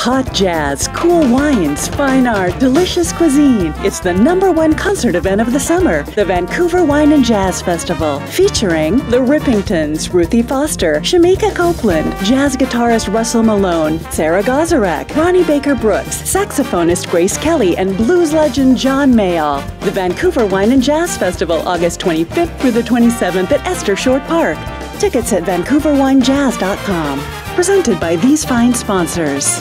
Hot jazz, cool wines, fine art, delicious cuisine. It's the number one concert event of the summer, the Vancouver Wine and Jazz Festival, featuring the Rippingtons, Ruthie Foster, Shemekia Copeland, jazz guitarist Russell Malone, Sara Gazarek, Ronnie Baker Brooks, saxophonist Grace Kelly, and blues legend John Mayall. The Vancouver Wine and Jazz Festival, August 25th through the 27th at Esther Short Park. Tickets at vancouverwinejazz.com. Presented by these fine sponsors.